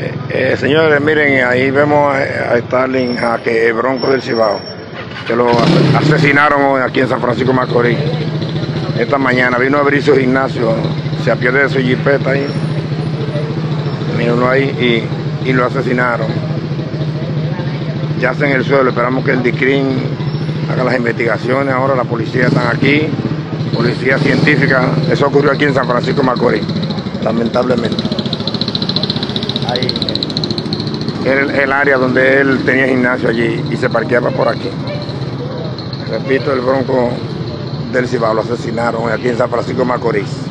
Eh, eh, señores, miren, ahí vemos a, a Stalin Jaque, Bronco del Cibao, que lo asesinaron hoy aquí en San Francisco Macorís. Esta mañana vino a abrir su gimnasio, se apierde de su jipeta ahí, mírenlo ahí, y, y lo asesinaron. Ya está en el suelo, esperamos que el DICRIN haga las investigaciones, ahora la policía están aquí, policía científica, eso ocurrió aquí en San Francisco Macorís, lamentablemente ahí era el, el, área donde él tenía gimnasio allí y se parqueaba por aquí. Repito, el bronco del Cibao lo asesinaron aquí en San Francisco Macorís.